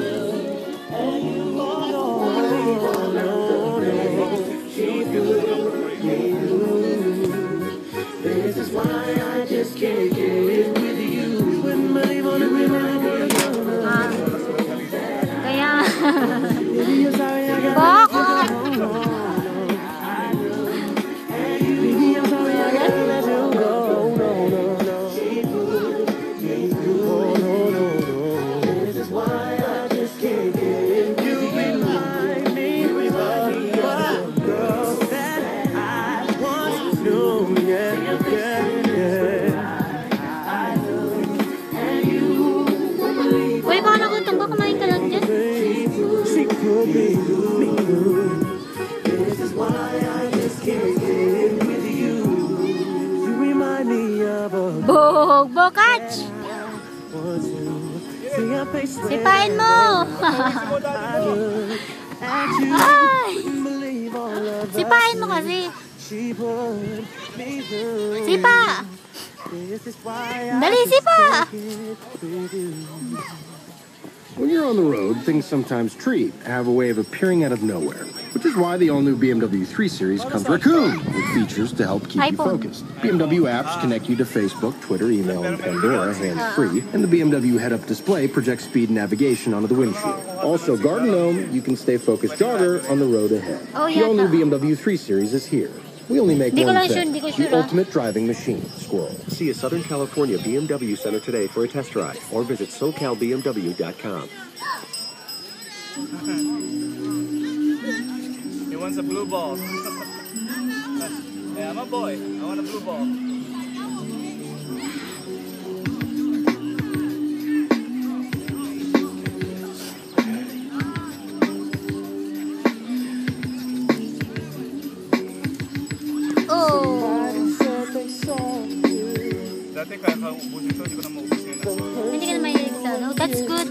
Ah. Bog, bokach! Sipain mo! Sipain mo kasi. Sipa! Dali, sipa! When you're on the road, things sometimes treat have a way of appearing out of nowhere, which is why the all-new BMW 3 Series comes raccoon with features to help keep you focused. BMW apps connect you to Facebook, Twitter, email, and Pandora hands-free, and the BMW head-up display projects speed and navigation onto the windshield. Also, Garden Gnome, you can stay focused jogger on the road ahead. Oh, the all-new. BMW 3 Series is here. We only make one thing, the ah. ultimate driving machine, Squirrel. See a Southern California BMW Center today for a test drive or visit SoCalBMW.com. He wants a blue ball. hey, I'm a boy. I want a blue ball. Oh! That's good.